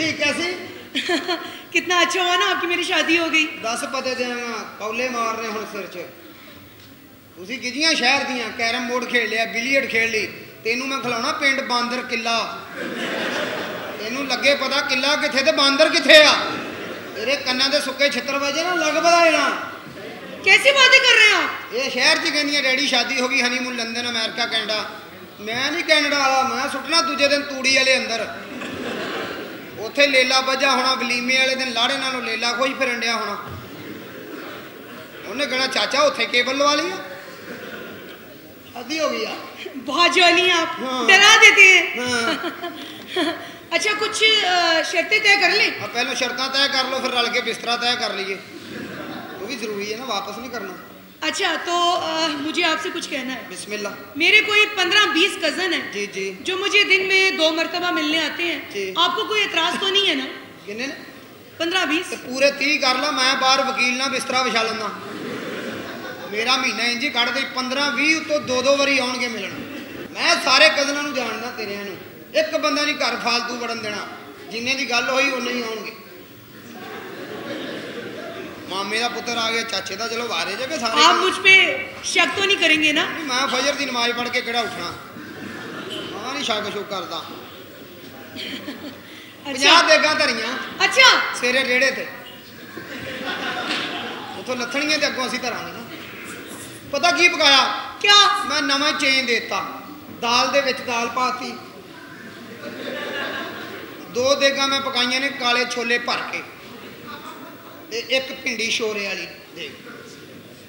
ठीक कैसी कितना अच्छा हुआ ना आपकी मेरी शादी हो गई ਦੱਸ ਪਤੇ ਦੇਵਾਂ ਕੌਲੇ ਮਾਰਨੇ ਹੁਣ ਸਿਰ 'ਚ ਤੁਸੀਂ ਕਿਜੀਆਂ ਸ਼ਹਿਰ ਦੀਆਂ ਕੈਰਮ ਬੋਰਡ ਖੇਡ ਲਿਆ ਬਿਲੀਅਰਡ ਖੇਡ ਲਈ ਤੈਨੂੰ ਮੈਂ ਖਿਲਾਉਣਾ ਪਿੰਡ ਬਾਂਦਰ ਕਿੱਲਾ ਤੈਨੂੰ ਲੱਗੇ ਪਤਾ ਕਿੱਲਾ ਕਿੱਥੇ ਤੇ ਬਾਂਦਰ ਕਿੱਥੇ ਆ ਤੇਰੇ ਕੰਨਾਂ ਦੇ ਸੁੱਕੇ ਛਿੱਤਰ ਵਜੇ ਨਾ ਲੱਗ ਪਤਾ ਜਾਣਾ कैसी बातें कर रहे हैं आप ਇਹ ਸ਼ਹਿਰ 'ਚ ਕਹਿੰਦੀਆਂ ਡੈਡੀ ਸ਼ਾਦੀ ਹੋ ਗਈ ਹਨੀਮੂਨ ਲੰਡਨ ਅਮਰੀਕਾ ਕੈਨੇਡਾ ਮੈਂ ਨਹੀਂ ਕੈਨੇਡਾ ਵਾਲਾ ਮੈਂ ਸੁੱਟਣਾ ਦੂਜੇ ਦਿਨ ਤੂੜੀ ਵਾਲੇ ਅੰਦਰ ਉੱਥੇ ਲੇਲਾ ਵੱਜਾ ਹੋਣਾ ਵਲੀਮੇ ਵਾਲੇ ਦਿਨ ਲਾੜੇ ਨਾਲੋਂ ਲੇਲਾ ਖੋਈ ਫਿਰਨ ਡਿਆ ਹੋਣਾ ਉਹਨੇ ਕਹਣਾ ਚਾਚਾ ਉੱਥੇ ਕੇਬਲ ਲਵਾ ਲਈ ਆ ਸ਼ਾਦੀ ਹੋ ਗਈ ਆ बहुत जवानी हैं आप हाँ। डरा देते हैं ਹਾਂ अच्छा कुछ अ, शर्तें तय कर लें ਆ ਪਹਿਲਾਂ ਸ਼ਰਤਾਂ ਤੈਅ ਕਰ ਲਓ ਫਿਰ ਰਲ ਕੇ ਬਿਸਤਰਾ ਤੈਅ ਕਰ ਲਈਏ ਉਹ ਵੀ ਜ਼ਰੂਰੀ ਹੈ ਨਾ ਵਾਪਸ ਨਹੀਂ ਕਰਨਾ अच्छा तो आ, मुझे आपसे कुछ कहना है। बिस्मिल्लाह। मेरे कोई पंद्रह बीस कज़न है जी जी। जो मुझे दिन में दो मरतबा मिलने आते हैं। आपको कोई एतराज़ तो नहीं है ना? किन्ने पंद्रह बीस? तो पूरे तीह कर ला मैं बाहर वकील ना बिस्तरा बिछा लेना मेरा महीना इंज कट दे पंद्रह भी तो दो दो बारी आने मिलन मैं सारे कजनों जानना तेरिया एक बंदा नहीं घर फालतू बड़न देना। जिन्हें की गल हुई उन्हें ही आने ਮਾਮੇ ਦਾ ਪੁੱਤਰ ਆ ਗਿਆ ਚਾਚੇ ਦਾ ਚਲੋ ਵਾਰੇ ਜਗੇ ਸਾਰੇ ਆਪ ਮੁਝ ਪੇ ਸ਼ੱਕ ਤੋਂ ਨਹੀਂ ਕਰेंगे ਨਾ ਮੈਂ ਫਜਰ ਦੀ ਨਮਾਜ਼ ਪੜ੍ਹ ਕੇ ਕਿਹੜਾ ਉੱਠਣਾ ਹਾਂ ਨਹੀਂ ਸ਼ੱਕ ਸ਼ੁਕ ਕਰਦਾ ਅੱਛਾ ਦੇਗਾ ਧਰੀਆਂ ਅੱਛਾ ਸਵੇਰੇ ਰੇੜੇ ਤੇ ਉਥੋਂ ਲੱਥਣੀਆਂ ਤੇ ਅੱਗੋਂ ਅਸੀਂ ਧਰਾਂਗੇ ਨਾ ਪਤਾ ਕੀ ਪਕਾਇਆ ਕਿਆ ਮੈਂ ਨਵਾਂ ਚੇਨ ਦਿੱਤਾ ਦਾਲ ਦੇ ਵਿੱਚ ਦਾਲ ਪਾਤੀ ਦੋ ਦੇਗਾ ਮੈਂ ਪਕਾਈਆਂ ਨੇ ਕਾਲੇ ਛੋਲੇ ਭਰ ਕੇ एक भिंडी शोरे वाली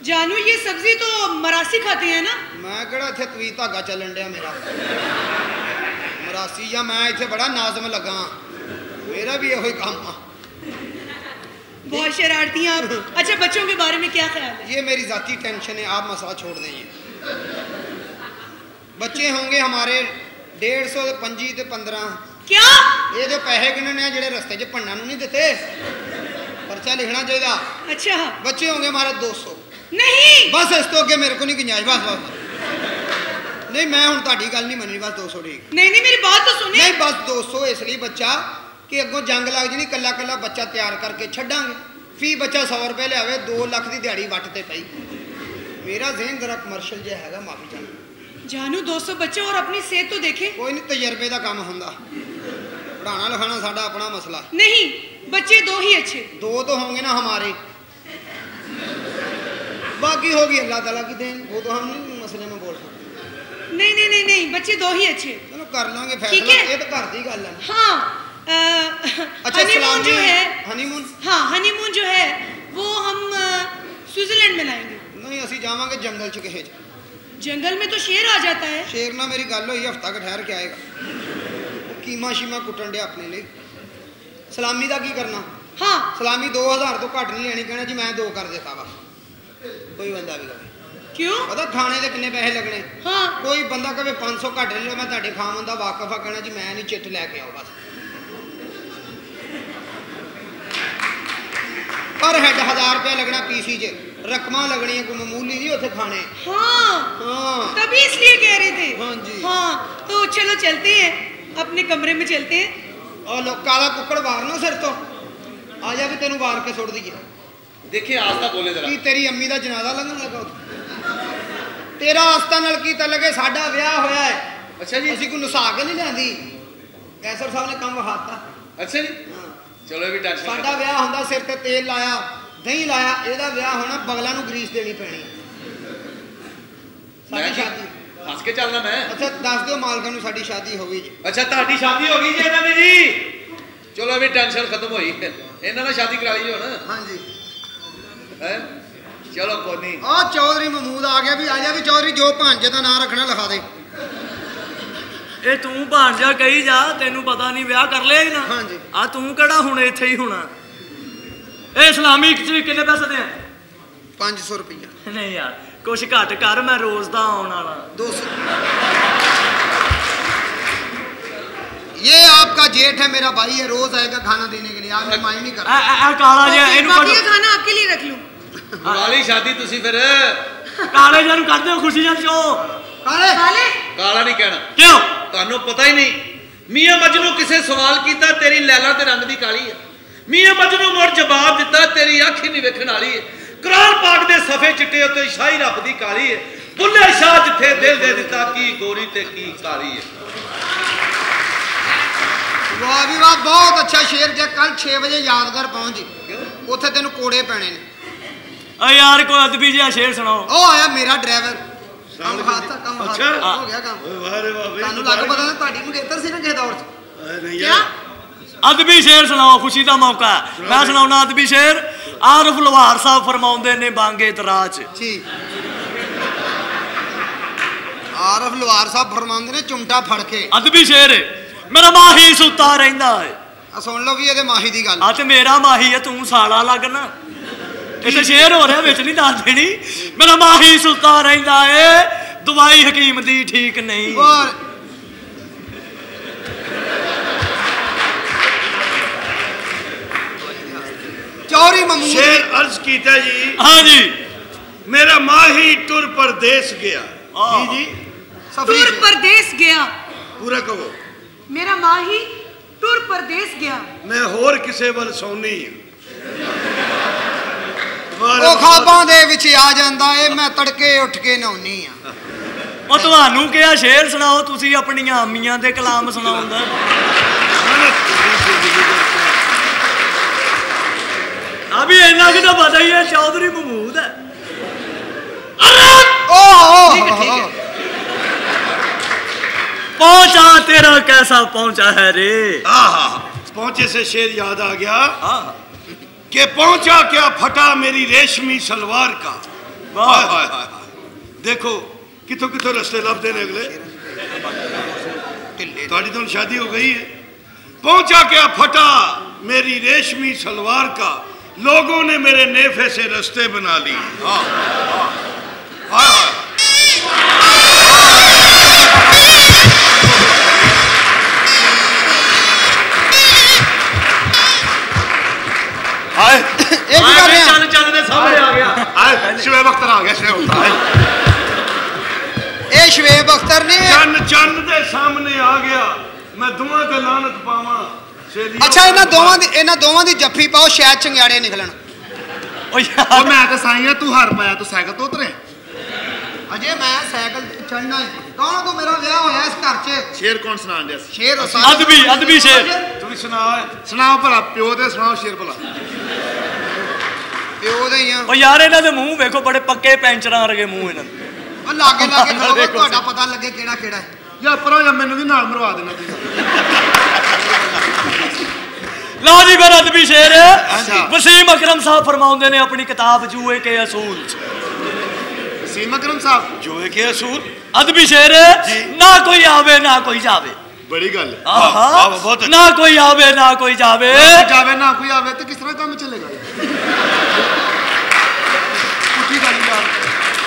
जानू ये सब्ज़ी तो मरासी खाते हैं ना? मैं केड़ा इतने तवी धागा चलन दिया मेरा? मरासी या मैं इतने बड़ा नाजम लगा। मेरा भी यही काम आ। बहुत शरारती हैं आप। अच्छा बच्चों के बारे में क्या ख्याल है? ये मेरी जाती टेंशन है आप मसला छोड़ दें बच्चे होंगे हमारे डेढ़ सौ पंजी तो पंद्रह। क्या? ये जो पैसे गिनने जो रस्ते च भंडा नहीं दिते। ਨਹੀਂ ਦਿੱਤੇ ਪਰਚਾ ਲਿਖਣਾ ਚਾਹੀਦਾ अच्छा ਬੱਚੇ ਹੋਣਗੇ ਹਮਾਰੇ 200 नहीं ਬਸ ਇਸ ਤੋਂ ਅੱਗੇ ਮੇਰੇ ਕੋ ਨਹੀਂ ਗੁੰਜਾਇਸ਼ ਬਸ ਬਸ ਨਹੀਂ ਮੈਂ ਹੁਣ ਤੁਹਾਡੀ ਗੱਲ ਨਹੀਂ ਮੰਨਣੀ ਬਸ 200 ਠੀਕ नहीं नहीं मेरी बात तो सुने ਨਹੀਂ ਬਸ 200 ਇਸ ਲਈ ਬੱਚਾ ਕਿ ਅੱਗੋਂ ਜੰਗ ਲੱਗ ਜਣੀ ਕੱਲਾ ਕੱਲਾ ਬੱਚਾ ਤਿਆਰ ਕਰਕੇ ਛੱਡਾਂਗੇ ਫੀ ਬੱਚਾ 100 ਰੁਪਏ ਲਿਆਵੇ 2 ਲੱਖ ਦੀ ਦਿਹਾੜੀ ਵੱਟ ਤੇ ਪਈ ਮੇਰਾ ਜ਼ਿਹਨ ਜ਼ਰਾ ਕਮਰਸ਼ੀਅਲ ਜਿਹਾ ਹੈਗਾ ਮਾਫੀ ਚਾਹੁੰਦਾ जानू 200 बच्चे और अपनी सेहत तो देखे ਕੋਈ ਨਹੀਂ ਤਜਰਬੇ ਦਾ ਕੰਮ ਹੁੰਦਾ पढ़ाना लिखाना साडा अपना मसला नहीं बच्चे दो ही अच्छे दो तो होंगे ना हमारे बाकी होगी अल्लाह ताला की देन वो तो हम नहीं मसले में बोल सकते नहीं नहीं नहीं नहीं बच्चे दो ही अच्छे चलो कर लेंगे फैसला ये तो कर दी गल हाँ अच्छा हनीमून जो है हनीमून हाँ हनीमून जो है वो हम स्विट्जरलैंड में लाएँगे नहीं असि जावांगे जंगल च कहे जंगल में तो शेर आ जाता है शेर ना मेरी गल हुई हफ़्ता का ठहर के आएगा ਕੀਮਾ ਸ਼ੀਮਾ ਕੁੱਟਣ ਡਿਆ ਆਪਣੇ ਲਈ ਸਲਾਮੀ ਦਾ ਕੀ ਕਰਨਾ हाँ ਸਲਾਮੀ 2000 ਤੋਂ ਘੱਟ ਨਹੀਂ ਲੈਣੀ ਕਹਿਣਾ ਜੀ ਮੈਂ ਦੋ ਕਰ ਦਿੱਤਾ ਵਾ ਕੋਈ ਬੰਦਾ ਵੀ ਕਵੇ क्यों ਪਤਾ ਖਾਣੇ ਦੇ ਕਿੰਨੇ ਪੈਸੇ ਲੱਗਣੇ हाँ ਕੋਈ ਬੰਦਾ ਕਵੇ 500 ਘੱਟ ਲੈ ਲਓ ਮੈਂ ਤੁਹਾਡੇ ਖਾਵਨ ਦਾ ਵਾਕਫ ਆ ਕਹਿਣਾ ਜੀ ਮੈਂ ਨਹੀਂ ਚਿੱਠ ਲੈ ਕੇ ਆਓ ਬਸ ਪਰ ਹੈਡ 1000 ਰੁਪਏ ਲੱਗਣਾ ਪੀਸੀ 'ਚ ਰਕਮਾਂ ਲੱਗਣੀਆਂ ਕੋਈ ਮਾਮੂਲੀ ਨਹੀਂ ਉੱਥੇ ਖਾਣੇ हाँ ਹਾਂ तभी इसलिए कह रहे थे हाँ जी। हाँ तो चलो चलते हैं अपने कमरे में चलते हैं ਉਹ ਲੋ ਕਾਲਾ ਕੁੱਕੜ ਵਾਰਨਾ ਸਿਰ ਤੋਂ ਆ ਜਾ ਵੀ ਤੈਨੂੰ ਵਾਰ ਕੇ ਸੁੱਟ ਦਈਏ देखिए आस्था बोले जरा ਕੀ ਤੇਰੀ ਅੰਮੀ ਦਾ ਜਨਾਜ਼ਾ ਲੰਘਣ ਲੱਗਾ ਉੱਥੇ ਤੇਰਾ ਆਸਤਾ ਨਾਲ ਕੀ ਤਾਂ ਲੱਗੇ ਸਾਡਾ ਵਿਆਹ ਹੋਇਆ ਹੈ अच्छा जी ਅਸੀਂ ਕੋਈ ਨਸਾ ਕੇ ਨਹੀਂ ਲਿਆਂਦੀ ਕੈਸਰ ਸਾਹਿਬ ਨੇ ਕੰਮ ਵਹਾਤਾ अच्छा जी ਹਾਂ चलो ये भी टेंशन ਸਾਡਾ ਵਿਆਹ ਹੁੰਦਾ ਸਿਰ ਤੇ ਤੇਲ ਲਾਇਆ ਦਹੀਂ ਲਾਇਆ ਇਹਦਾ ਵਿਆਹ ਹੋਣਾ ਬਗਲਾਂ ਨੂੰ ਗਰੀਸ ਦੇਣੀ ਪੈਣੀ ਸਾਡੀ मैं ਸ਼ਾਦੀ ਦੱਸ ਕੇ ਚੱਲਣਾ ਮੈਂ। ਅੱਛਾ ਦੱਸ ਦਿਓ ਮਾਲਕਾਂ ਨੂੰ ਸਾਡੀ ਸ਼ਾਦੀ ਹੋ ਗਈ ਜੀ। ਅੱਛਾ ਤੁਹਾਡੀ ਸ਼ਾਦੀ ਹੋ ਗਈ ਜੀ ਇਹਨਾਂ ਦੀ ਜੀ। ਚਲੋ ਵੀ ਟੈਨਸ਼ਨ ਖਤਮ ਹੋਈ। ਇਹਨਾਂ ਨਾਲ ਸ਼ਾਦੀ ਕਰਾ ਲਈ ਹੁਣ। ਹਾਂਜੀ। ਹੈ? ਚਲੋ ਕੋਈ ਆ ਚੌਧਰੀ ਮਹਮੂਦ ਆ ਗਿਆ ਵੀ ਆ ਜਾ ਵੀ ਚੌਧਰੀ ਜੋ ਭਾਂਜੇ ਦਾ ਨਾਂ ਰੱਖਣਾ ਲਿਖਾ ਦੇ। ਇਹ ਤੂੰ ਭਾਂਜਾ ਕਹੀ ਜਾ ਤੈਨੂੰ ਪਤਾ ਨਹੀਂ ਵਿਆਹ ਕਰ ਲਿਆ ਹੀ ਨਾ ਹਾਂਜੀ। ਆ ਤੂੰ ਕਿਹੜਾ ਹੁਣ ਇੱਥੇ ਹੀ ਹੋਣਾ? ਇਹ ਇਸਲਾਮੀ ਚ ਕਿੰਨੇ ਪੈਸੇ ਦੇ ਆ? 500 ਰੁਪਏ ਨਹੀਂ ਯਾਰ। ਕੁਛ ਘੱਟ ਕਰ ਮੈਂ ਰੋਜ਼ ਦਾ ਆਉਣ ਵਾਲਾ 200 ये आपका जेठ है मेरा भाई है रोज आएगा खाना देने के लिए आप माइंड नहीं ਐ कर ਐ- ਐ ਕਾਲਾ ਜਿਹਾ ਇਹਨੂੰ बाकी का ਕੱਢੋ खाना आपके लिए रख लूं ਬੁਲਾ ਲਈ ਸ਼ਾਦੀ ਤੁਸੀਂ ਫਿਰ ਕਾਲੇ ਜਿਹਾ ਨੂੰ ਕੱਢ ਦਿਓ ਖੁਸ਼ੀ ਨਾਲ ਚੋ काले काले ਕਾਲਾ ਨਹੀਂ ਕਹਿਣਾ ਕਿਉਂ ਤੁਹਾਨੂੰ ਪਤਾ ਹੀ ਨਹੀਂ ਮੀਆਂ ਮਜਨੂ ਕਿਸੇ ਸਵਾਲ ਕੀਤਾ ਤੇਰੀ ਲੈਲਾ ਤੇ ਰੰਗ ਦੀ ਕਾਲੀ ਹੈ ਮੀਆਂ ਮਜਨੂ ਮੁੜ ਜਵਾਬ ਦਿੱਤਾ ਤੇਰੀ ਅੱਖ ਹੀ ਨਹੀਂ ਵੇਖਣ ਵਾਲੀ ਹੈ ਕੁਰਾਨ ਪਾਕ ਦੇ ਸਫੇ ਚਿੱਟੇ ਉੱਤੇ ਸ਼ਾਹੀ ਰੱਬ ਦੀ ਕਾਲੀ ਹੈ ਬੁੱਲੇ ਸ਼ਾਹ ਜਿੱਥੇ ਦਿਲ ਦੇ ਦਿੱਤਾ ਕੀ ਗੋਰੀ ਤੇ ਕੀ ਕਾਲੀ ਹੈ ਵਾਹ ਵੀ ਵਾਹ ਬਹੁਤ ਅੱਛਾ ਸ਼ੇਰ ਜੇ ਕੱਲ 6 ਵਜੇ ਯਾਦਗਾਰ ਪਹੁੰਚ ਜੀ। ਉੱਥੇ ਤੈਨੂੰ ਕੋੜੇ ਪੈਣੇ ਨੇ। ਆ ਯਾਰ ਕੋਈ ਅਦਬੀ ਜਿਹਾ ਸ਼ੇਰ ਸੁਣਾਓ। ਉਹ ਆਇਆ ਮੇਰਾ ਡਰਾਈਵਰ। ਕੰਮ ਖਾਤਾ ਕੰਮ ਖਾਤਾ। ਅੱਛਾ। ਹੋ ਗਿਆ ਕੰਮ। ਓਏ ਵਾਹ ਰੇ ਵਾਹ ਤੁਹਾਨੂੰ ਲੱਗ ਪਤਾ ਨਾ ਤੁਹਾਡੀ ਮੰਗੇਤਰ ਸੀ ਨਾ ਕਿਸੇ ਦੌਰ 'ਚ? ਨਹੀਂ ਯਾਰ। ਅਦਬੀ ਸ਼ੇਰ ਸੁਣਾਓ ਖੁਸ਼ੀ ਦਾ ਮੌਕਾ। ਹੈ। ਮੈਂ ਸੁਣਾਉਣਾ ਅਦਬੀ ਸ਼ੇਰ। ਆਰਫ ਲਵਾਰ ਸਾਹਿਬ ਫਰਮਾਉਂਦੇ ਨੇ ਬਾਂਗੇ ਤਰਾਚ ਠੀਕ ਆਰਫ ਲਵਾਰ ਸਾਹਿਬ ਫਰਮਾਉਂਦੇ ਨੇ ਚੁੰਮਟਾ ਫੜ ਕੇ। ਅਦਬੀ ਸ਼ੇਰ ਏ, ਮੇਰਾ ਮਾਹੀ ਸੁੱਤਾ ਰਹਿੰਦਾ ਏ। ਆ ਸੁਣ ਲਓ ਵੀ ਇਹਦੇ ਮਾਹੀ ਦੀ ਗੱਲ। ਆ ਤੇ ਮੇਰਾ ਮਾਹੀ ਹੈ ਤੂੰ ਸਾਲਾ ਲੱਗਣਾ ਇਹ ਤੇ ਸ਼ੇਰ ਹੋ ਰਿਹਾ ਵਿੱਚ ਨਹੀਂ ਦੱਸ ਦੇਣੀ। ਮੇਰਾ ਮਾਹੀ ਸੁੱਤਾ ਰਹਿੰਦਾ ਏ। ਦਵਾਈ ਹਕੀਮ ਦੀ ਠੀਕ ਨਹੀਂ। ਔਰ ਗੌਰੀ ਮਮੂਦ ਸ਼ੇਰ ਅਰਜ਼ ਕੀਤਾ ਜੀ। ਹਾਂ ਜੀ ਮੇਰਾ ਮਾਹੀ ਟੁਰ ਪਰਦੇਸ ਗਿਆ। ਜੀ? ਜੀ ਟੁਰ ਪਰਦੇਸ ਗਿਆ। ਪੂਰਾ ਕਹੋ। ਮੇਰਾ ਮਾਹੀ ਟੁਰ ਪਰਦੇਸ ਗਿਆ। ਮੈਂ ਹੋਰ ਕਿਸੇ ਵੱਲ ਸੌਣੀ ਉਹ ਖਾਬਾਂ ਦੇ ਵਿੱਚ ਆ ਜਾਂਦਾ ਏ ਮੈਂ ਤੜਕੇ ਉੱਠ ਕੇ ਨਹਾਉਣੀ ਆ ਉਹ ਤੁਹਾਨੂੰ ਕਿਹਾ ਸ਼ੇਰ ਸੁਣਾਓ ਤੁਸੀਂ ਆਪਣੀਆਂ ਅਮੀਆਂ ਦੇ ਕਲਾਮ ਸੁਣਾਉਂਦਾ। अभी इना कि तो पता ही है चौधरी महमूद है। अरे ओहो पहुँचा तेरा कैसा पहुँचा है रे? पहुँचे से शेर याद आ गया के पहुँचा क्या फटा मेरी रेशमी सलवार का? हाय हाय हाय देखो कितो कितो रस्ते लभते ने अगले? थोड़ी तो शादी हो गई है। पहुँचा क्या फटा मेरी रेशमी सलवार का? लोगों ने मेरे नेफे से रस्ते बना लिए। हाँ। हाँ। आ अख्तर ने चंद चंद सामने आ गया। मैं दुआ के लानत पावा। ਅੱਛਾ ਇਹਨਾਂ ਦੋਵਾਂ ਦੀ ਇਹਨਾਂ ਦੋਵਾਂ ਦੀ ਜੱਫੀ ਪਾਓ ਸ਼ਾਇਦ ਚੰਗਿਆੜੇ ਨਿਕਲਣ। ਓ ਯਾਰ। ਓ ਮੈਂ ਤਾਂ ਸਾਈਆ ਤੂੰ ਹਰ ਪਾਇਆ ਤੂੰ ਸਾਈਕਲ ਤੋਂ ਉਤਰੇ। ਅਜੇ ਮੈਂ ਸਾਈਕਲ ਤੇ ਚੜਨਾ ਹੈ ਕੌਣ ਕੋ ਮੇਰਾ ਵਿਆਹ ਹੋਇਆ ਇਸ ਘਰ 'ਚ? ਸ਼ੇਰ ਕੌਣ ਸੁਣਾਉਣ ਦਿਆ ਸ਼ੇਰ ਅਦਬੀ ਅਦਬੀ ਸ਼ੇਰ। ਤੁਸੀਂ ਸੁਣਾਓ ਸੁਣਾਓ ਭਲਾ ਪਿਓ ਤੇ ਸੁਣਾਓ ਸ਼ੇਰ ਭਲਾ। ਪਿਓ ਦੇ ਆ। ਓ ਯਾਰ ਇਹਨਾਂ ਦੇ ਮੂੰਹ ਵੇਖੋ ਬੜੇ ਪੱਕੇ ਪੈਂਚਰਾਂ ਵਰਗੇ ਮੂੰਹ ਇਹਨਾਂ ਦੇ। ਓ ਲਾਗੇ ਲਾਗੇ ਤੁਹਾਡਾ ਪਤਾ ਲੱਗੇ ਕਿਹੜਾ ਕਿਹੜਾ ਹੈ। ਯਾ ਪਰੋ ਜਾਂ ਮੈਨੂੰ ਵੀ ਨਾਲ ਮਰਵਾ ਦੇਣਾ ਤੁਸੀਂ। लाजी को अदबी शेर। हाँ वसीम अकरम साहब फरमाते ने अपनी किताब जुए के असूल वसीम अकरम साहब। जुए के असूल? अदबी शेर। ना कोई आवे ना कोई जावे। बड़ी गल। ना कोई आवे ना कोई जावे। जावे ना कोई आवे तो किस तरह काम चलेगा?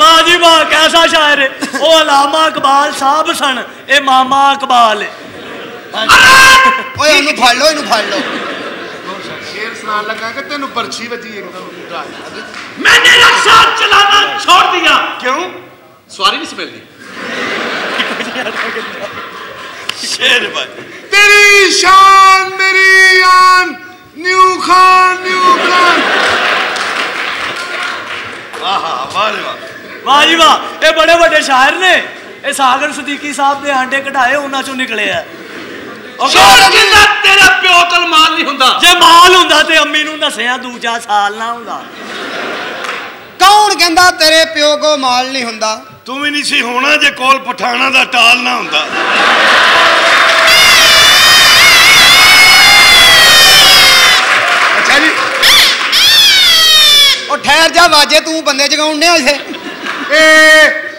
वाह जी कैसा शायर है ओ अलामा इकबाल साहब सन ए मामा इकबाल ओए इनु फाड़ लो इनु फाड़ लो शेर सुनान लगा कि तेनु पर्ची बजी एकदम मैंने रक्षा चलाना छोड़ दिया क्यों सवारी नहीं समझ शेर भाई तेरी शान मेरी आन न्यू खान न्यू खान वाह वाह वाह ਵਾਹ ਜੀ ਵਾਹ ਇਹ ਬੜੇ ਵੱਡੇ ਸ਼ਾਇਰ ਨੇ। ਇਹ ਸਾਗਰ ਸਦੀਕੀ ਸਾਹਿਬ ਦੇ ਆਂਡੇ ਕਢਾਏ ਉਹਨਾਂ ਚੋਂ ਨਿਕਲੇ ਆ। ਸ਼ੋਰ ਜਿੰਦਾ ਤੇਰਾ ਪਿਓ ਕੋਲ ਮਾਲ ਨਹੀਂ ਹੁੰਦਾ। ਜੇ ਮਾਲ ਹੁੰਦਾ ਤੇ ਅੰਮੀ ਨੂੰ ਨਸਿਆ ਦੂਜਾ ਸਾਲ ਨਾ ਹੁੰਦਾ। ਕੌਣ ਕਹਿੰਦਾ ਤੇਰੇ ਪਿਓ ਕੋ ਮਾਲ ਨਹੀਂ ਹੁੰਦਾ? ਤੂੰ ਵੀ ਨਹੀਂ ਸੀ ਹੋਣਾ ਜੇ ਕੋਲ ਪਠਾਣਾ ਦਾ ਟਾਲ ਨਾ ਹੁੰਦਾ। ਅੱਛਾ ਜੀ। ਉਹ ਠਹਿਰ ਜਾ ਵਾਜੇ ਤੂੰ ਬੰਦੇ ਜਗਾਉਣ ਨੇ ਆਏ ए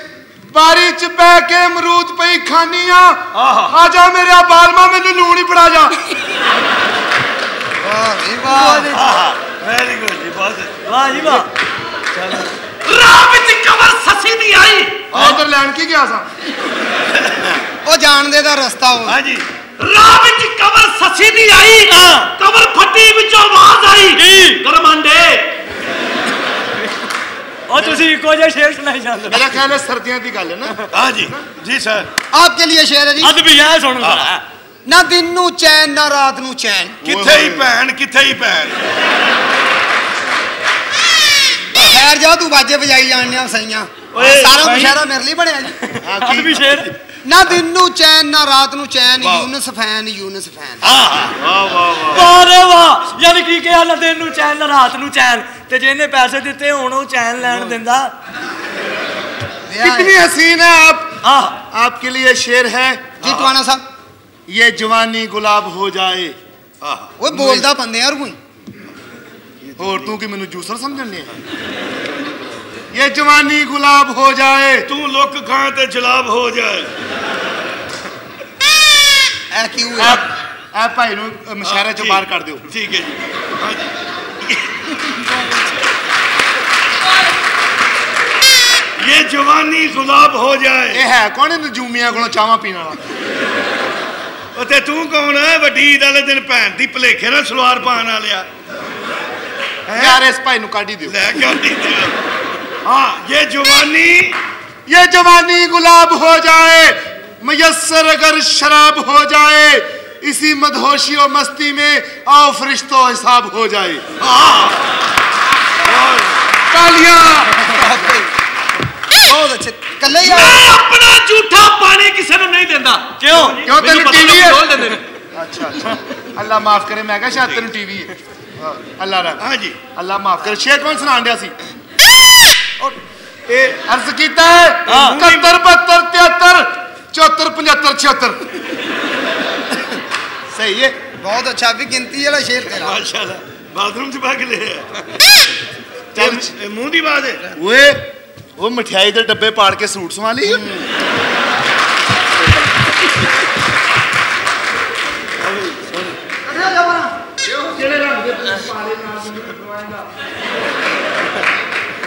ਬਾਰੀ ਚ ਬੈ ਕੇ ਅਮਰੂਦ ਪਈ ਖਾਨੀ ਆ। ਜਾ ਮੇਰਾ ਬਾਲਮਾ ਮੈਨੂੰ ਲੂਣ ਹੀ ਫੜਾ ਜਾ। ਵਾਹ ਵੀ ਵਾਹ। ਵੈਰੀ ਗੁੱਡ ਜੀ ਬਹੁਤ ਵਾਹ ਜੀ ਵਾਹ। ਰਾਹ ਵਿੱਚ ਕਮਰ ਸੱਸੀ ਦੀ ਆਈ। ਉਧਰ ਲੈਣ ਕੀ ਗਿਆ ਸਾਂ? ਉਹ ਜਾਣਦੇ ਦਾ ਰਸਤਾ ਉਹ। ਹਾਂਜੀ। ਰਾਹ ਵਿੱਚ ਕਮਰ ਸੱਸੀ ਦੀ ਆਈ। ਕਮਰ ਫੱਟੀ ਵਿੱਚੋਂ ਆਵਾਜ਼ ਆਈ। ਕੀ? ਗਰਮਾਂਡੇ और ਤੁਸੀਂ ਇੱਕੋ ਜਿਹਾ ਸ਼ੇਰ ਸੁਣਾਈ ਜਾਂਦੇ ਮੇਰਾ ਖਿਆਲ ਹੈ ਸਰਦੀਆਂ ਦੀ ਗੱਲ ਹੈ ਨਾ। ਹਾਂ ਜੀ ਜੀ ਸਰ। ਆਪਕੇ ਲਈ ਸ਼ੇਰ ਹੈ ਜੀ। ਅੱਜ ਵੀ ਇਹ ਸੁਣ ਲਾ। ਨਾ ਦਿਨ ਨੂੰ ਚੈਨ ਨਾ ਰਾਤ ਨੂੰ ਚੈਨ। ਕਿੱਥੇ ਹੀ ਭੈਣ ਕਿੱਥੇ ਹੀ ਭੈਣ। ਖੈਰ ਜਾ ਤੂੰ ਬਾਜੇ ਵਜਾਈ ਜਾਣਿਆ ਸਈਆਂ। ਸਾਰਾ ਮੁਸ਼ਾਰਾ ਮੇਰੇ ਲਈ ਬਣਿਆ ਜੀ। ਹਾਂ ਵੀ ਸ਼ੇਰ। ना दिन नू चैन ना रात नू चैन वाह। यूनस फैन यूनस फैन ਵਾਹ ਵਾਹ ਵਾਹ ਵਾਹ ਰੇ ਵਾਹ ਯਾਨੀ ਕੀ ਕਿਹਾ ਨਾ ਦਿਨ ਨੂੰ ਚੈਨ ਨਾ ਰਾਤ ਨੂੰ ਚੈਨ ਤੇ ਜਿਹਨੇ ਪੈਸੇ ਦਿੱਤੇ ਹੁਣ ਉਹ ਚੈਨ ਲੈਣ ਦਿੰਦਾ कितनी हसीन है आप ਆਹ आपके लिए शेर है जी टवाना साहब ये जवानी गुलाब हो जाए वो बोलदा बंदे यार कोई और तू कि मैनू जूसर समझन लिया ये जवानी गुलाब हो जाए ਤੂੰ ਲੁੱਕ ਖਾਂ ਤੇ ਜਲਾਬ ਹੋ ਜਾਏ ऐ क्यों है आप आप भाई नु मुशायरे चो बाहर कर दियो ਠੀਕ ਹੈ ਜੀ ਹਾਂਜੀ ये जवानी गुलाब हो जाए ये है कौन नजूमिया को चावा पीने वाला ਉਹ ਤੇ ਤੂੰ ਕੌਣ ਹੈ ਵੱਡੀ ਈਦ ਵਾਲੇ ਦਿਨ ਭੈਣ ਦੀ ਭਲੇਖੇ ਨਾਲ ਸਲਵਾਰ ਪਾਣ ਵਾਲਿਆ यार इस भाई नु काट ही दियो ਲੈ ਕੇ ਆਉਂਦੀ ਹਾਂ ਇਹ ਜਵਾਨੀ ये जवानी गुलाब हो जाए मयसर अगर शराब हो जाए इसी मदहोशी और मस्ती में आओ फरिश्तो हिसाब हो जाए। तालियाँ। बहुत अच्छे। कल मैं अपना झूठा पानी किसी को नहीं देता। क्यों? क्यों? टीवी है? अच्छा अच्छा। अल्लाह माफ़ करे मैं कहा शायद टीवी है। हाँ, अल्लाह हाँ जी। अल्लाह माफ़ करे। शेर कौन दिया सी? हाँ। और ए अर्ज़ है 71 72 73 74 75 76 सही है बहुत अच्छा भी गिनती वाला शेर तेरा ਮਾਸ਼ਾਅੱਲਾ ਬਾਥਰੂਮ ਚ ਭਾਗ ਲਿਆ ਚੱਲ। ਇਹ ਮੂੰਹ ਦੀ ਬਾਤ ਹੈ ਓਏ ਉਹ ਮਠਿਆਈ ਦੇ ਡੱਬੇ ਪਾੜ ਕੇ ਸੂਟ ਸਵਾ ਲਈ ਜਿਹੜੇ ਰੰਗ ਦੇ ਪਾਲੇ ਨਾਲ ਮੈਨੂੰ ਕਟਵਾਏਗਾ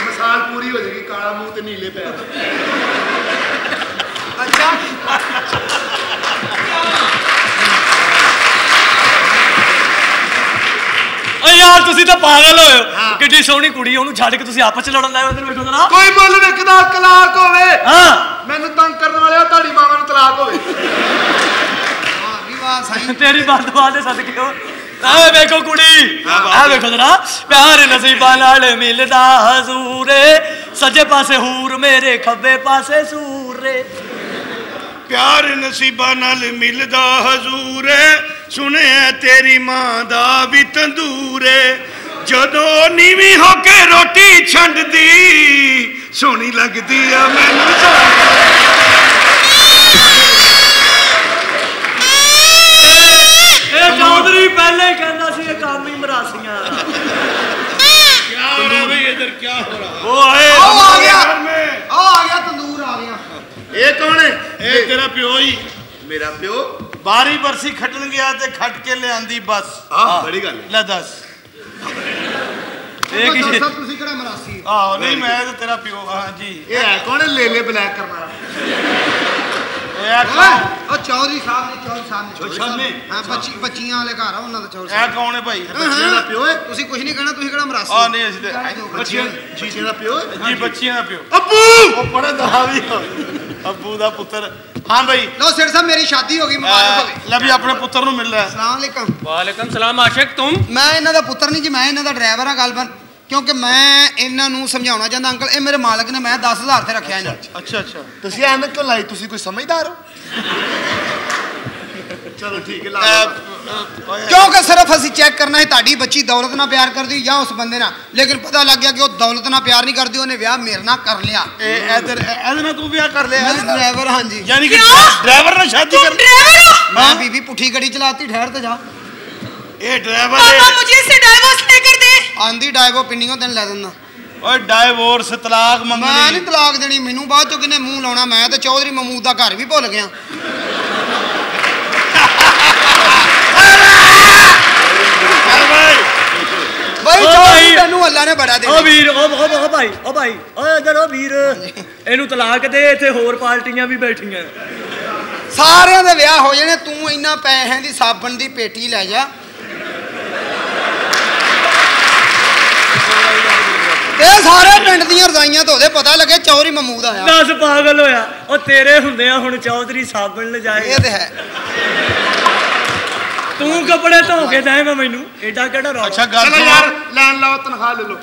ਮਿਸਾਲ ਪੂਰੀ ਹੋ ਜਾਏਗੀ ਕਾਲਾ ਮੂੰਹ ਤੇ ਨੀਲੇ ਪੈਰ अच्छा ਓ ਯਾਰ ਤੁਸੀਂ ਤਾਂ ਪਾਗਲ ਹੋਏ ਹੋ। ਕਿੱਡੀ ਸੋਹਣੀ ਕੁੜੀ ਉਹਨੂੰ ਛੱਡ ਕੇ ਤੁਸੀਂ ਆਪਸ ਚ ਲੜਨ ਲੱਗ ਪਏ ਬੈਠੋ ਨਾ ਕੋਈ ਮੁੱਲ ਵੇਖਦਾ ਤਲਾਕ ਹੋਵੇ। ਹਾਂ। ਮੈਨੂੰ ਤੰਗ ਕਰਨ ਵਾਲਿਆ ਤੁਹਾਡੀ ਮਾਵਾਂ ਨੂੰ ਤਲਾਕ ਹੋਵੇ। ਵਾਹ ਵੀ ਵਾਹ ਸਹੀ। ਤੇਰੀ ਬਾਤ ਬਾਤ ਸਦਕੇ ਹੋ ਆ ਵੇਖੋ ਕੁੜੀ। ਆ ਵੇਖੋ ਜਰਾ ਪਿਆਰ ਨਸੀਬਾਂ ਨਾਲ ਮਿਲਦਾ ਹਜ਼ੂਰੇ। ਸੱਜੇ ਪਾਸੇ ਹੂਰ ਮੇਰੇ ਖੱਬੇ ਪਾਸੇ ਸੂਰੇ ਪਿਆਰ ਨਸੀਬਾਂ ਨਾਲ ਮਿਲਦਾ ਹਜ਼ੂਰ ਸੁਣਿਆ ਤੇਰੀ ਮਾਂ ਦਾ ਵੀ ਤੰਦੂਰ ਜਦੋਂ ਨੀਵੀਂ ਹੋ ਕੇ ਰੋਟੀ ਛੰਡਦੀ ਸੋਹਣੀ ਲੱਗਦੀ ਆ ਮੈਨੂੰ ਇਹ ਚੌਧਰੀ ਪਹਿਲੇ ਹੀ ਕਹਿੰਦਾ ਸੀ ਇਹ ਕੰਮ ਹੀ ਮਰਾਸੀਆਂ ਕੀ ਹੋ ਰਿਹਾ ਬਈ ਇਧਰ ਕੀ ਤੇਰਾ ਪਿਓ ਹੀ ਮੇਰਾ ਪਿਓ 12 ਬਰਸੀ ਖੱਟਣ ਗਿਆ ਤੇ ਖੱਟ ਕੇ ਲਿਆਂਦੀ ਬਸ ਆਹ ਬੜੀ ਗੱਲ ਲੈ ਦੱਸ ਇਹ ਕੀ ਦੱਸ ਤੁਸੀਂ ਕਿਹੜਾ ਮਰਾਸੀ ਆਹ ਨਹੀਂ ਮੈਂ ਤੇ ਤੇਰਾ ਪਿਓ ਹਾਂ ਜੀ ਇਹ ਹੈ ਕੌਣ ਲੇਲੇ ਬਲੈਕ ਕਰਨਾ ਇਹ ਆ ਕੌਣ ਉਹ ਚੌਧਰੀ ਸਾਹਿਬ ਨੇ ਚੌਧਰੀ ਸਾਹਿਬ ਨੇ ਸਾਹਮਣੇ ਹਾਂ ਬੱਚੀ ਬੱਚੀਆਂ ਵਾਲੇ ਘਰ ਆ ਉਹਨਾਂ ਦਾ ਚੌਧਰੀ ਸਾਹਿਬ ਇਹ ਕੌਣ ਹੈ ਭਾਈ ਬੱਚੀਆਂ ਦਾ ਪਿਓ ਹੈ ਤੁਸੀਂ ਕੁਝ ਨਹੀਂ ਕਹਿਣਾ ਤੁਸੀਂ ਕਿਹੜਾ ਮਰਾਸੀ ਆ ਨਹੀਂ ਅਸੀਂ ਤੇ ਬੱਚੀਆਂ ਜੀ ਦਾ ਪਿਓ ਜੀ ਬੱਚੀਆਂ ਦਾ ਪਿਓ ਅੱਬੂ ਉਹ ਪੜਾ ਦਹਾਵੀ ਅੱਬੂ ਦਾ ਪੁੱਤਰ ਹਾਂ ਭਾਈ ਲੋ ਸਿਰ ਸਾਹਿਬ ਮੇਰੀ ਸ਼ਾਦੀ ਹੋ ਗਈ ਮੁਬਾਰਕ ਹੋਵੇ ਲੈ ਵੀ ਆਪਣੇ ਪੁੱਤਰ ਨੂੰ ਮਿਲ ਰਿਹਾ ਅਸਲਾਮ ਅਲੈਕਮ। ਵਾਲੇਕਮ ਸਲਾਮ ਆਸ਼ਿਕ ਤੁਮ? ਮੈਂ ਇਹਨਾਂ ਦਾ ਪੁੱਤਰ ਨਹੀਂ ਜੀ ਮੈਂ ਇਹਨਾਂ ਦਾ ਡਰਾਈਵਰ ਆ ਗੱਲਬਾਤ ਕਿਉਂਕਿ ਮੈਂ ਇਹਨਾਂ ਨੂੰ ਸਮਝਾਉਣਾ ਚਾਹੁੰਦਾ ਅੰਕਲ ਇਹ ਮੇਰੇ ਮਾਲਕ ਨੇ ਮੈਂ 10000 ਤੇ ਰੱਖਿਆ ਇਹਨਾਂ ਅੱਛਾ ਅੱਛਾ ਤੁਸੀਂ ਐਨਕ ਕਿਉਂ ਲਾਈ ਤੁਸੀਂ ਕੋਈ ਸਮਝਦਾਰ ਹੋ? ਚਲੋ ਠੀਕ ਹੈ ਲਾ ਕਿਉਂਕਿ ਸਿਰਫ ਅਸੀਂ ਚੈੱਕ ਕਰਨਾ ਹੈ ਤੁਹਾਡੀ ਬੱਚੀ ਦੌਲਤ ਨਾਲ ਪਿਆਰ ਕਰਦੀ ਜਾਂ ਉਸ ਬੰਦੇ ਨਾਲ ਲੇਕਿਨ ਪਤਾ ਲੱਗ ਗਿਆ ਕਿ ਉਹ ਦੌਲਤ ਨਾਲ ਪਿਆਰ ਨਹੀਂ ਕਰਦੀ ਉਹਨੇ ਵਿਆਹ ਮੇਰੇ ਨਾਲ ਕਰ ਲਿਆ ਇਹ ਇਧਰ ਇਹਦੇ ਨਾਲ ਤੂੰ ਵਿਆਹ ਕਰ ਲਿਆ ਮੈਂ ਡਰਾਈਵਰ ਹਾਂਜੀ ਯਾਨੀ ਕਿ ਕਿਉਂ? ਡਰਾਈਵਰ ਨਾਲ ਸ਼ਾਦੀ ਕਰ ड्राइवर हो ਮੈਂ ਬੀਬੀ ਪੁੱਠੀ ਗੱਡੀ ਚਲਾਤੀ ਠਹਿਰ ਤੇ ਜਾ ਇਹ ਡਰਾਈਵਰ पापा ਹੈ मुझे इससे डाइवोर्स लेकर दे ਆਂਦੀ ਡਾਈਵੋ ਪਿੰਡੀਆਂ ਤੈਨੂੰ ਲੈ ਦਿੰਦਾ ਓਏ ਡਾਈਵੋਰਸ ਤਲਾਕ ਮੈਂ ਨਹੀਂ ਮੰਗਣੀ ਤਲਾਕ ਦੇਣੀ ਮੈਨੂੰ ਬਾਅਦ ਚੋਂ ਕਿਨੇ ਮੂੰਹ ਲਾਉਣਾ ਮੈਂ ਤੇ ਚੌਧਰੀ ਮਮੂਦ ਦਾ ਘਰ ਵੀ ਭੁੱਲ ਗਿਆ ਬਈ ਓ ਭਾਈ। ਤੈਨੂੰ ਅੱਲਾ ਨੇ ਬੜਾ ਓ ਦੇਣਾ ਵੀਰ ਓ ਓ ਓ ਭਾਈ ਓ ਭਾਈ ਓ ਇਧਰ ਓ ਵੀਰ ਇਹਨੂੰ ਤਲਾਕ ਦੇ ਇੱਥੇ ਹੋਰ ਪਾਰਟੀਆਂ ਵੀ ਬੈਠੀਆਂ। ਸਾਰਿਆਂ ਦੇ ਵਿਆਹ ਹੋ ਜਾਣੇ ਤੂੰ ਇੰਨਾ ਪੈਸਿਆਂ ਦੀ ਸਾਬਣ ਦੀ ਪੇਟੀ ਲੈ ਜਾ। ਤੇ ਸਾਰੇ ਪਿੰਡ ਦੀਆਂ ਰਜ਼ਾਈਆਂ ਧੋਦੇ ਪਤਾ ਲੱਗੇ ਚੌਧਰੀ ਮਮੂਦ ਆਇਆ। ਦੱਸ ਪਾਗਲ ਹੋਇਆ। ਉਹ ਤੇਰੇ ਹੁੰਦੇ ਆ ਹੁਣ ਚੌਧਰੀ ਸਾਬਣ ਲਿਜਾਏ ਇਹ ਤੇ ਹੈ। ਤੂੰ ਕੱਪੜੇ ਧੋ ਕੇ ਦੇਂਗਾ ਮੈਨੂੰ। ਐਡਾ ਕਿਹੜਾ ਰੌਲਾ? ਅੱਛਾ ਗੱਲ ਚਲੋ ਸੁਣੋ। ਯਾਰ ਲੈਣ ਲਾਓ ਤਨਖਾਹ ਲੈ ਲਓ।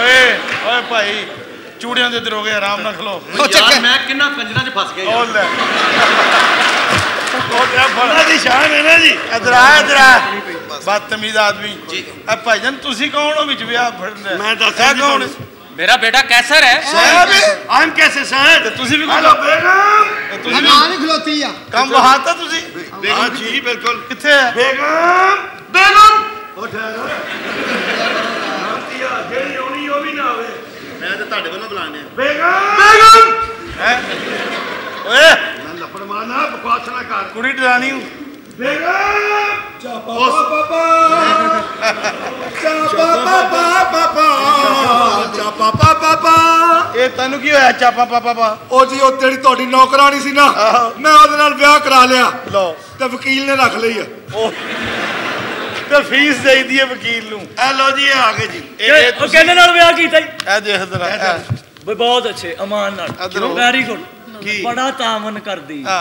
ਓਏ ਓਏ ਭਾਈ ਚੂੜੀਆਂ ਦੇ ਦਰੋਗੇ ਆਰਾਮ ਨਾਲ ਖਲੋ। ਚੱਕਰ ਮੈਂ ਕਿੰਨਾ ਕੰਜਰਾਂ 'ਚ ਫਸ ਗਿਆ ਉਹ ਲੈ। ਉਹ ਤੇ ਫੜਾ। ਦੀ ਸ਼ਾਨ ਹੈ ਨਾ ਜੀ। ਇਧਰ ਆ ਇਧਰ ਆ। ਬਦਤਮੀਜ਼ ਆਦਮੀ। ਜੀ। ਆ ਭਾਈਜਾਨ ਤੁਸੀਂ ਕੌਣ ਹੋ ਵਿੱਚ ਵਿਆਹ ਫੜਨ ਮੈਂ ਦੱਸ ਇਹ ਕੌਣ मेरा बेटा कैसर है ਸਾਹਿਬ ਆਮ ਕੈਸੇ ਸਰ ਤੇ ਤੁਸੀਂ ਵੀ ਹੈਲੋ ਬੇਗਮ ਤੁਸੀਂ ਵੀ ਮਾਂ ਨਹੀਂ ਖਲੋਤੀ ਆ ਕੰਮ ਬਹਾਤਾ ਤੁਸੀਂ ਹਾਂ ਜੀ ਬਿਲਕੁਲ ਕਿੱਥੇ ਹੈ ਬੇਗਮ ਬੇਗਮ ਉਹ ਠਹਿਰੋ ਆਂਤੀਆ ਜਿਹੜੀ ਆਉਣੀ ਉਹ ਵੀ ਨਾ ਆਵੇ ਮੈਂ ਤੇ ਤੁਹਾਡੇ ਵੱਲੋਂ ਬੁਲਾਣੇ ਬੇਗਮ ਬੇਗਮ ਹੈ ਓਏ ਮੈਂ ਲੱਪੜ ਮਾਰਨਾ ਬਕਵਾਸ ਨਾ ਕਰ ਕੁੜੀ ਡਰਾਣੀ ਹੂੰ ਬੇਗਮ ਚਾਪਾ ਪਾਪਾ ਚਾਪਾ ਪਾਪਾ ਪਾਪਾ ਚਾਪਾ ਪਾਪਾ ਇਹ ਤੈਨੂੰ ਕੀ ਹੋਇਆ ਚਾਪਾ ਪਾਪਾ ਪਾ ਉਹ ਜੀ ਉਹ ਜਿਹੜੀ ਤੁਹਾਡੀ ਨੌਕਰਾਨੀ ਸੀ ਨਾ ਆਹੋ। ਮੈਂ ਉਹਦੇ ਨਾਲ ਵਿਆਹ ਕਰਾ ਲਿਆ ਲਓ ਤੇ ਵਕੀਲ ਨੇ ਰੱਖ ਲਈ ਆ ਉਹ ਤੇ ਫੀਸ ਦੇਈਦੀ ਹੈ ਵਕੀਲ ਨੂੰ ਇਹ ਲੋ ਜੀ ਇਹ ਆ ਗਏ ਜੀ ਇਹ ਇਹ ਉਹ ਤੁਸੀਂ ਕਿਹਦੇ ਨਾਲ ਵਿਆਹ ਕੀਤਾ ਜੀ ਇਹ ਦੇਖ ਜਰਾ ਬਈ ਬਹੁਤ ਅੱਛੇ ਅਮਾਨ ਨਾਲ ਇੱਧਰ ਆਓ। ਵੈਰੀ ਗੁੱਡ ਕੀ? ਬੜਾ ਤਾਮਨ ਕਰਦੀ ਆ